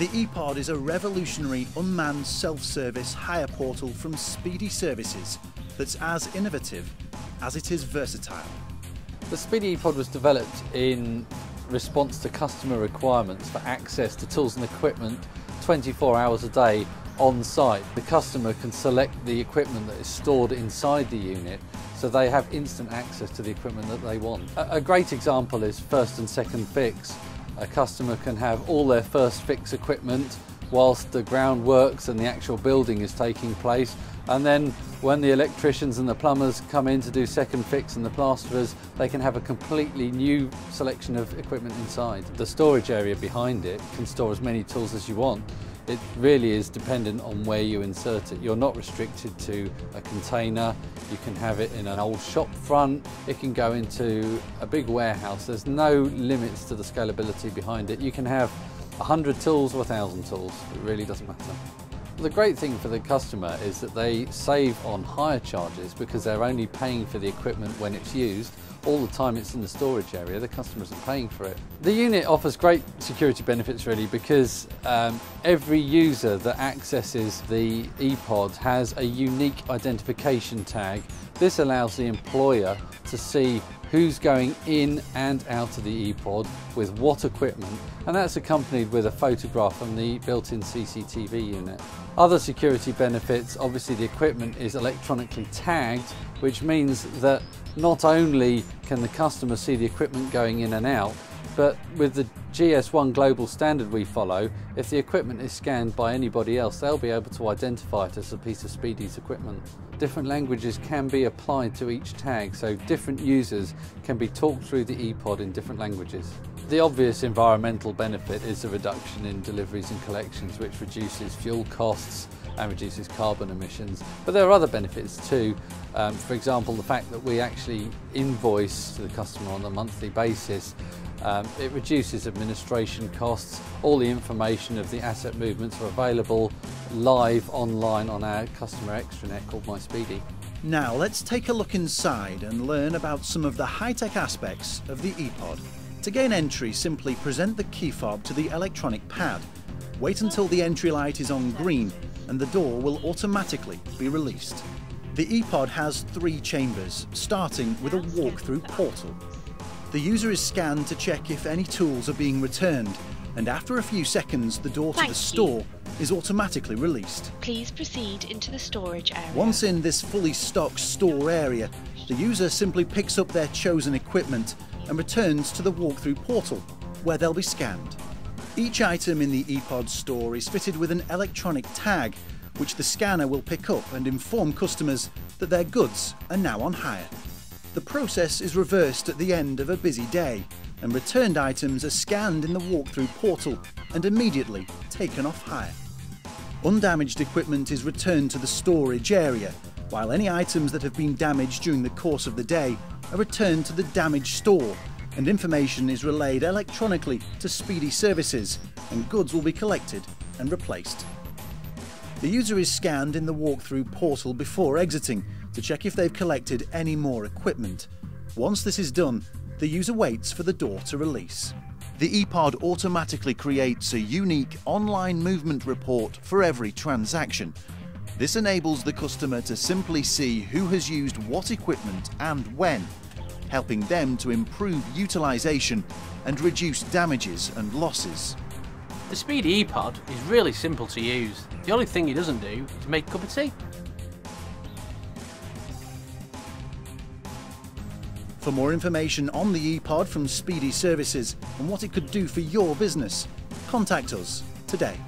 The ePod is a revolutionary unmanned self-service hire portal from Speedy Services that's as innovative as it is versatile. The Speedy ePod was developed in response to customer requirements for access to tools and equipment 24 hours a day on site. The customer can select the equipment that is stored inside the unit so they have instant access to the equipment that they want. A, great example is first and second fix. A customer can have all their first fix equipment whilst the groundworks and the actual building is taking place and then when the electricians and the plumbers come in to do second fix and the plasterers, they can have a completely new selection of equipment inside. The storage area behind it can store as many tools as you want. It really is dependent on where you insert it. You're not restricted to a container. You can have it in an old shop front. It can go into a big warehouse. There's no limits to the scalability behind it. You can have 100 tools or 1,000 tools. It really doesn't matter. The great thing for the customer is that they save on hire charges because they're only paying for the equipment when it's used. All the time it's in the storage area, the customer isn't paying for it. The unit offers great security benefits really because um, every user that accesses the ePod has a unique identification tag. This allows the employer to see who's going in and out of the ePod with what equipment and that's accompanied with a photograph from the built-in CCTV unit. Other security benefits, obviously the equipment is electronically tagged which means that not only can the customer see the equipment going in and out but with the GS1 global standard we follow, if the equipment is scanned by anybody else, they'll be able to identify it as a piece of Speedy's equipment. Different languages can be applied to each tag, so different users can be talked through the ePod in different languages. The obvious environmental benefit is the reduction in deliveries and collections, which reduces fuel costs and reduces carbon emissions. But there are other benefits too. Um, for example, the fact that we actually invoice to the customer on a monthly basis um, it reduces administration costs. All the information of the asset movements are available live online on our customer extranet called MySpeedy. Now let's take a look inside and learn about some of the high-tech aspects of the ePod. To gain entry, simply present the key fob to the electronic pad. Wait until the entry light is on green and the door will automatically be released. The ePod has three chambers, starting with a walk-through portal. The user is scanned to check if any tools are being returned, and after a few seconds, the door Thank to the store is automatically released. Please proceed into the storage area. Once in this fully stocked store area, the user simply picks up their chosen equipment and returns to the walkthrough portal, where they'll be scanned. Each item in the ePod store is fitted with an electronic tag, which the scanner will pick up and inform customers that their goods are now on hire. The process is reversed at the end of a busy day, and returned items are scanned in the walkthrough portal and immediately taken off hire. Undamaged equipment is returned to the storage area, while any items that have been damaged during the course of the day are returned to the damaged store, and information is relayed electronically to Speedy Services, and goods will be collected and replaced. The user is scanned in the walkthrough portal before exiting to check if they've collected any more equipment. Once this is done, the user waits for the door to release. The ePod automatically creates a unique online movement report for every transaction. This enables the customer to simply see who has used what equipment and when, helping them to improve utilisation and reduce damages and losses. The Speedy ePod is really simple to use. The only thing he doesn't do is make a cup of tea. For more information on the ePod from Speedy Services and what it could do for your business, contact us today.